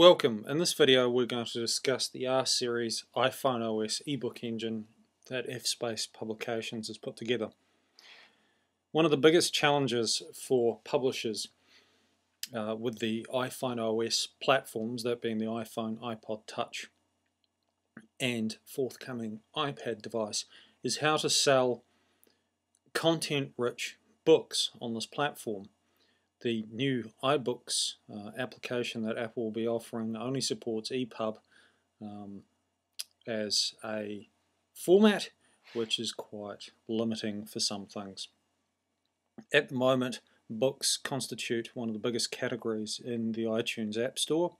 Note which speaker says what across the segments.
Speaker 1: Welcome. In this video we're going to discuss the R-Series iPhone OS ebook engine that FSpace Publications has put together. One of the biggest challenges for publishers uh, with the iPhone OS platforms, that being the iPhone, iPod Touch and forthcoming iPad device, is how to sell content-rich books on this platform the new iBooks uh, application that Apple will be offering only supports EPUB um, as a format, which is quite limiting for some things. At the moment, books constitute one of the biggest categories in the iTunes App Store,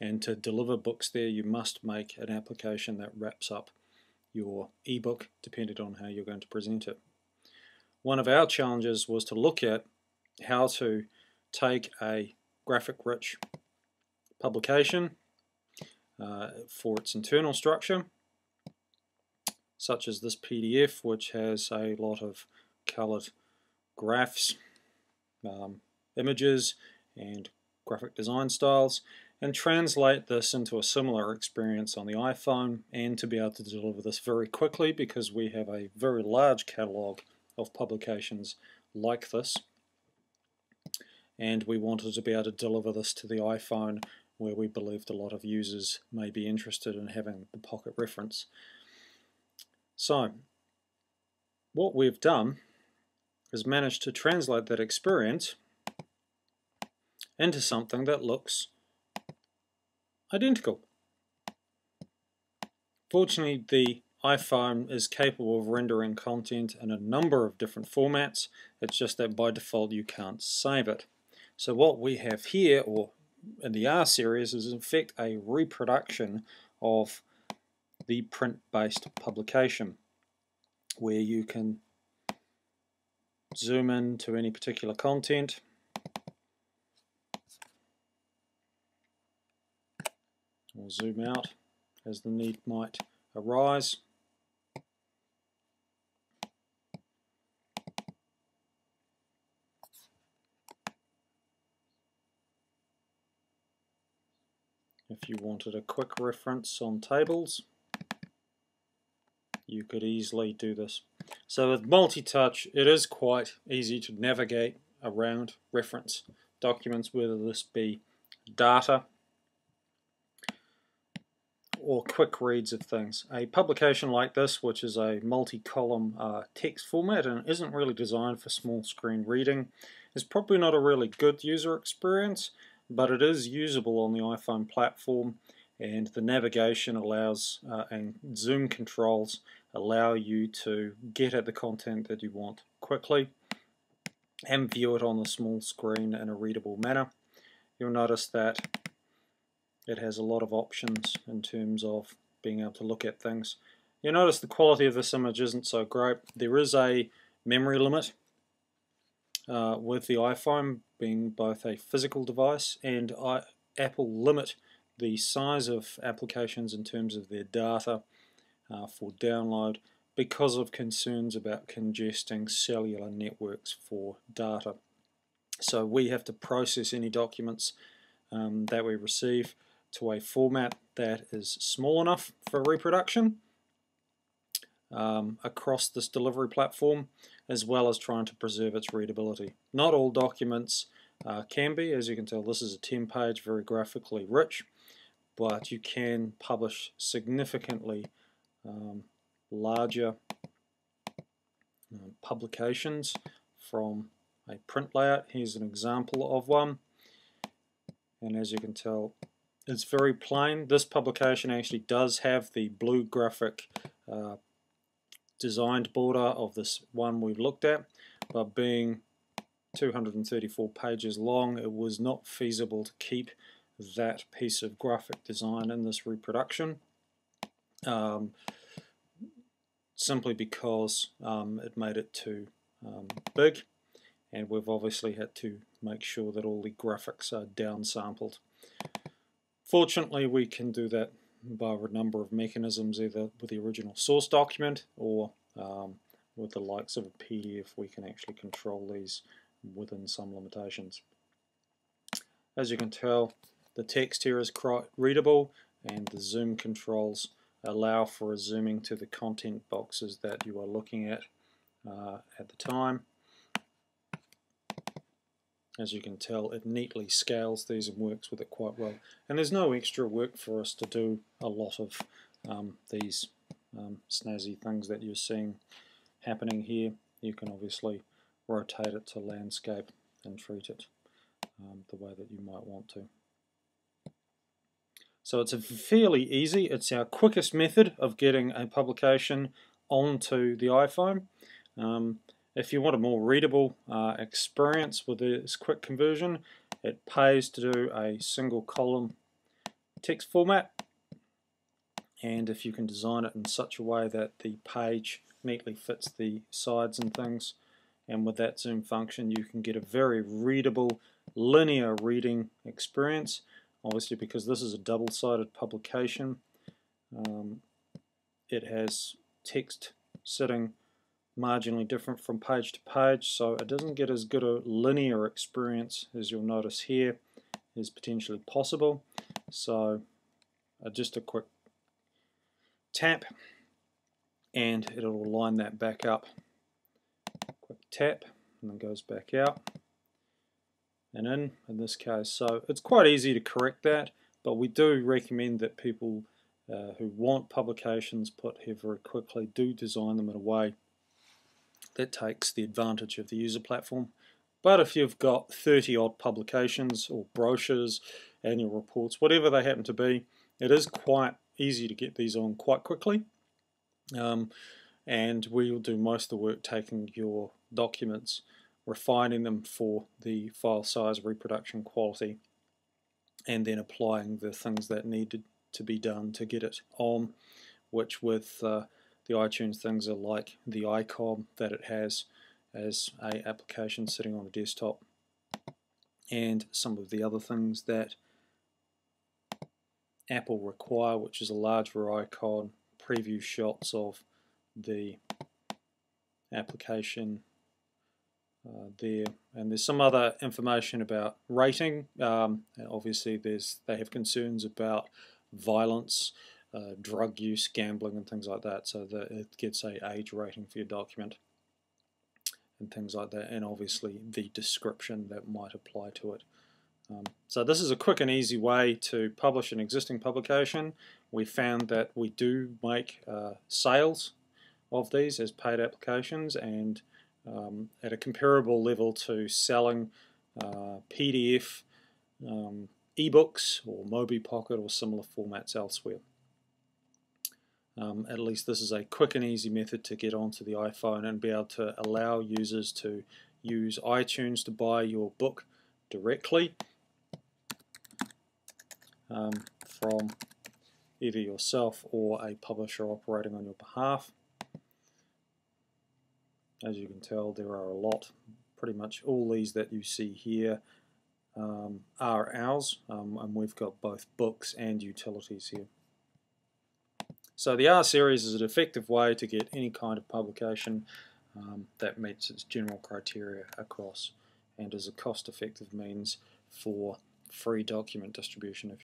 Speaker 1: and to deliver books there, you must make an application that wraps up your ebook, depending on how you're going to present it. One of our challenges was to look at how to take a graphic rich publication uh, for its internal structure such as this PDF which has a lot of colored graphs, um, images and graphic design styles and translate this into a similar experience on the iPhone and to be able to deliver this very quickly because we have a very large catalog of publications like this and we wanted to be able to deliver this to the iPhone where we believed a lot of users may be interested in having the pocket reference. So what we've done is managed to translate that experience into something that looks identical. Fortunately the iPhone is capable of rendering content in a number of different formats, it's just that by default you can't save it. So what we have here, or in the R series, is in fact a reproduction of the print-based publication where you can zoom in to any particular content. Or zoom out as the need might arise If you wanted a quick reference on tables, you could easily do this. So with multi-touch, it is quite easy to navigate around reference documents, whether this be data or quick reads of things. A publication like this, which is a multi-column uh, text format and isn't really designed for small screen reading, is probably not a really good user experience but it is usable on the iPhone platform and the navigation allows uh, and zoom controls allow you to get at the content that you want quickly and view it on the small screen in a readable manner. You'll notice that it has a lot of options in terms of being able to look at things. You'll notice the quality of this image isn't so great. There is a memory limit uh, with the iPhone being both a physical device and I, Apple limit the size of applications in terms of their data uh, for download because of concerns about congesting cellular networks for data. So we have to process any documents um, that we receive to a format that is small enough for reproduction um, across this delivery platform as well as trying to preserve its readability. Not all documents uh, can be, as you can tell this is a 10 page, very graphically rich, but you can publish significantly um, larger uh, publications from a print layout. Here's an example of one and as you can tell it's very plain. This publication actually does have the blue graphic uh, designed border of this one we've looked at, but being 234 pages long, it was not feasible to keep that piece of graphic design in this reproduction. Um, simply because um, it made it too um, big and we've obviously had to make sure that all the graphics are downsampled. Fortunately we can do that by a number of mechanisms, either with the original source document or um, with the likes of a PDF, we can actually control these within some limitations. As you can tell, the text here is readable and the zoom controls allow for a zooming to the content boxes that you are looking at uh, at the time. As you can tell, it neatly scales these and works with it quite well. And there's no extra work for us to do a lot of um, these um, snazzy things that you're seeing happening here. You can obviously rotate it to landscape and treat it um, the way that you might want to. So it's a fairly easy, it's our quickest method of getting a publication onto the iPhone. Um, if you want a more readable uh, experience with this quick conversion, it pays to do a single column text format. And if you can design it in such a way that the page neatly fits the sides and things, and with that zoom function you can get a very readable linear reading experience obviously because this is a double-sided publication um, it has text sitting marginally different from page to page so it doesn't get as good a linear experience as you'll notice here is potentially possible. So uh, just a quick tap and it'll line that back up. Quick tap and then goes back out and in in this case. So it's quite easy to correct that but we do recommend that people uh, who want publications put here very quickly do design them in a way that takes the advantage of the user platform. But if you've got 30 odd publications or brochures, annual reports, whatever they happen to be, it is quite easy to get these on quite quickly. Um, and we will do most of the work taking your documents, refining them for the file size, reproduction quality, and then applying the things that needed to be done to get it on, which with uh, the iTunes things are like the icon that it has as a application sitting on a desktop and some of the other things that Apple require which is a larger icon, preview shots of the application uh, there. And there's some other information about rating. Um, obviously there's they have concerns about violence uh, drug use, gambling, and things like that. So that it gets a age rating for your document and things like that, and obviously the description that might apply to it. Um, so this is a quick and easy way to publish an existing publication. We found that we do make uh, sales of these as paid applications and um, at a comparable level to selling uh, PDF, um, ebooks or Mobipocket or similar formats elsewhere. Um, at least this is a quick and easy method to get onto the iPhone and be able to allow users to use iTunes to buy your book directly um, from either yourself or a publisher operating on your behalf. As you can tell there are a lot, pretty much all these that you see here um, are ours um, and we've got both books and utilities here. So the R series is an effective way to get any kind of publication um, that meets its general criteria across and is a cost-effective means for free document distribution. If